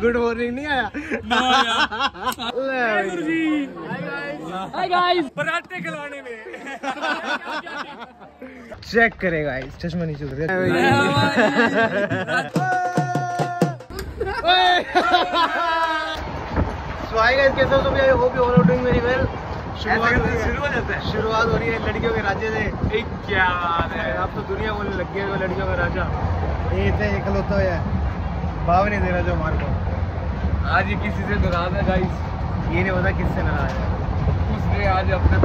Good morning नहीं आया? Hi guys पराठे खिलाने में। चेक करेगा गाइस चश्मा नीचे उतर सो हाय गाइस कैसे हो तुम I hope you all are doing very well शुरुआत हो हो। है हो रही है लड़कियों के राज्य से। एक क्या बात है। अब तो दुनिया बोलने लग गई है लड़कियों का राजा। ये इतना इकलौता है। भाव नहीं दे रहा जो हमारे को। आज ये किसी से नाराज़ है गाइस ये नहीं पता किससे नाराज़ है। उसने आज अपने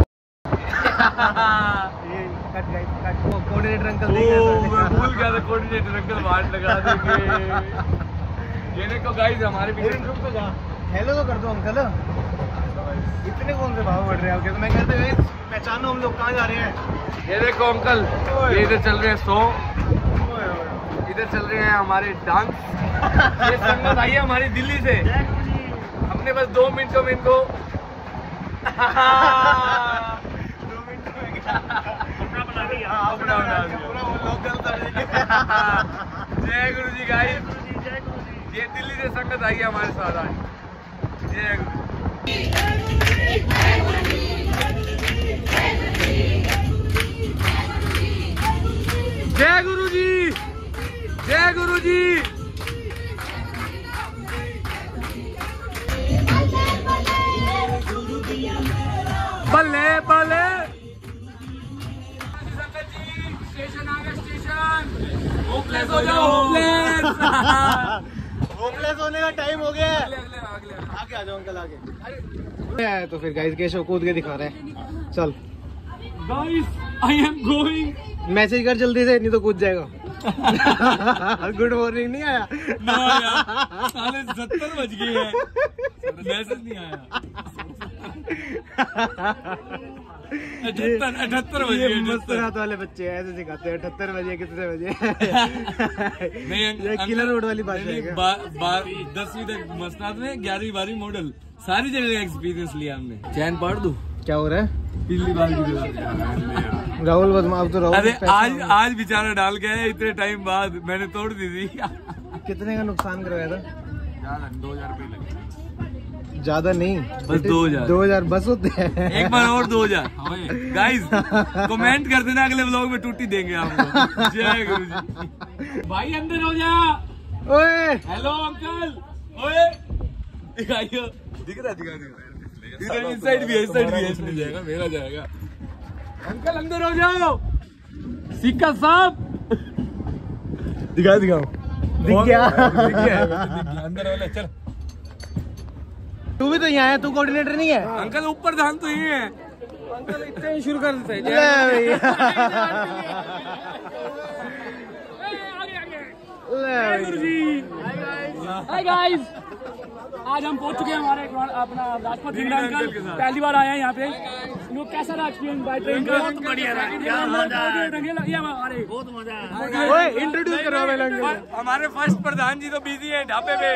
ये कट गाइस कट वो कोऑर्डिनेटर अंकल ओ देख रहे मैं भूल गया था कोऑर्डिनेटर अंकल वाट लगा देंगे ये देखो गाइस हमारे पीछे रुक तो जा। हेलो तो कर दो अंकल इतने कौन से भाव बढ़ रहे हैं आपके तो मैं कहते पहचानो हम लोग कहाँ जा रहे हैं। ये देखो अंकल ये इधर चल रहे हैं सो। इधर चल रहे हैं हमारे डांस। ये संगत आई है हमारी दिल्ली से। हमने बस दो मिनटों में इनको दो मिनट में? अपना बना दिया। हाँ, अपना बना दिया। जय गुरु जी गाइस। ये दिल्ली से संगत आई है हमारे साथ आज। जय गुरु। जय गुरु जी बल्ले बल्ले। स्टेशन आ गया स्टेशन होपलेस हो जाओ। होपलेस होमलेस होने का टाइम हो गया है। आगे आ जाओ अंकल आगे। आया तो फिर गाइस केशव कूद के दिखा रहे हैं। चल। Guys I am going message कर जल्दी से नहीं तो कूद जाएगा। गुड मॉर्निंग नहीं आया? ना यार साले सत्तर बज गए हैं। मैसेज नहीं आया। अठहत्तर अठहत्तर बज मस्त रात वाले बच्चे ऐसे सिखाते हैं अठहत्तर बजे कितने बजे? नहीं किलर रोड वाली बात दसवीं तक मसनाद में ग्यारहवीं बारहवीं मॉडल सारी जगह का एक्सपीरियंस लिया हमने। चैन पाड़ दू? क्या हो रहा है? पिछली बार की राहुल बदमा अब तो राहुल अरे आज आज बेचारा डाल गया है इतने टाइम बाद मैंने तोड़ दी थी। कितने का नुकसान करवाया था? दो हज़ार रुपये लगे। ज़्यादा नहीं। बस 2000 दो हज़ार। बस होते हैं। एक बार और दो हज़ार। गाइस कमेंट कर देना अगले ब्लॉग में टूटी देंगे आपको जय गुरु जी। भाई अंदर हो जा। ओए! हेलो अंकल ओए। दिखाइयो। दिख रहा दिखा दिखा इधर इस साइड भी है इस साइड भी है इसमें जाएगा मेरा जाएगा। अंकल अंदर हो जाओ। सिक्का साहब दिखा दिखाओ। दिख गया। दिख गया। अंदर वाला चल। तू भी तो यहाँ है तू कोऑर्डिनेटर नहीं है? अंकल ऊपर ध्यान तो यही है। अंकल इतने ही शुरू कर देते हैं ले भैया ले गुरु जी हाय गाइस आज हम पहुँच चुके हैं हमारे अपना राजपथ अंकल। पहली बार आए हैं यहाँ पे। लोग कैसा रहा एक्सपीरियंस बाय ट्रेन का? बहुत बढ़िया रहा, क्या मज़ा है बहुत मज़ा ओए इंट्रोड्यूस करो पहले अंकल हमारे फ़र्स्ट प्रधान जी तो बिज़ी हैं ढाबे पे।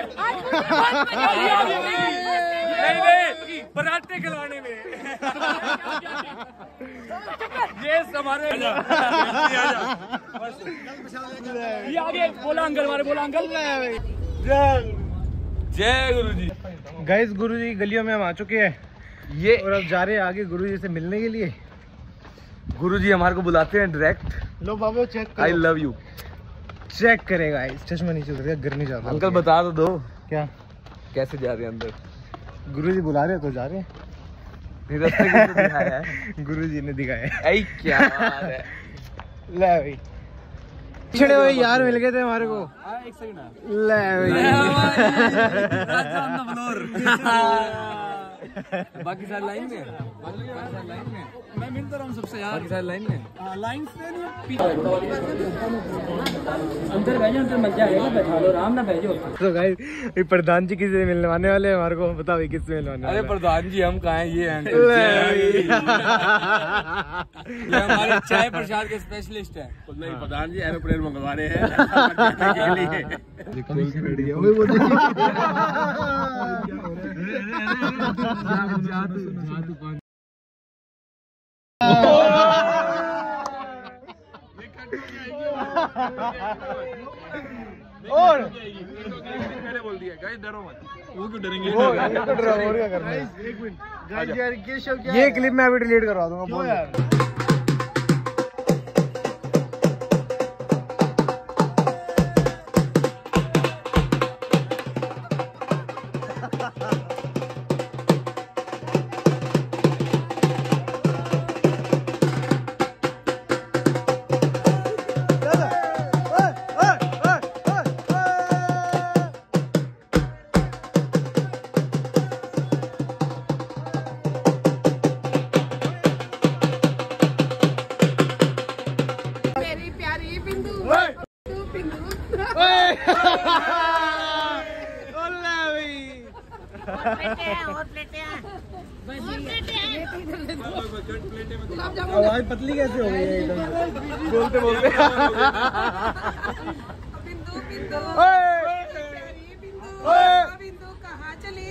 नहीं नहीं पराठे खिलाने में। ये हमारे ये आगे बोला अंकल हमारे बोला अंकल। जय गुरु जी गाइस गुरु जी गलियों में हम आ चुके हैं। ये और अब जा रहे हैं आगे गुरु जी से मिलने के लिए। गुरु जी हमारे को बुलाते हैं डायरेक्ट लो बाबू check I love you check करेगा चश्मा नीचे उतर गिर नहीं जाता अंकल बता तो दो। क्या? कैसे जा रहे हैं अंदर? गुरु जी बुला रहे हैं तो जा रहे हैं। दिखाया है। गुरु जी ने दिखाया क्या है। ले भाई। छिड़े हुए यार मिल गए थे हमारे को। एक सेकंड ले भाई। बाकी सारे लाइन में लाइन में मैं मिलता रहा हूँ सबसे यार। बाकी सारे लाइन में लाइन से अंदर बैठो अंदर मज़ा आएगा बैठा लो आराम ना बैठो। तो गाइस ये प्रधान जी किसी से मिलने आने वाले हैं? हमारे को बताओ ये किससे मिलवाने अरे प्रधान जी हम कहा हैं? ये हैं। ये हमारे चाय प्रसाद के स्पेशलिस्ट हैं। नहीं प्रधान जी एरोप्लेन मंगवा रहे और पहले बोल दिया डरो मत वो क्यों डरेंगे वो है? एक मिनट। ये क्लिप मैं अभी डिलीट करवा दूँगा यार? आवाज़ पतली कैसे हो गई एकदम बोलते बोलते। बिंदु कहाँ चली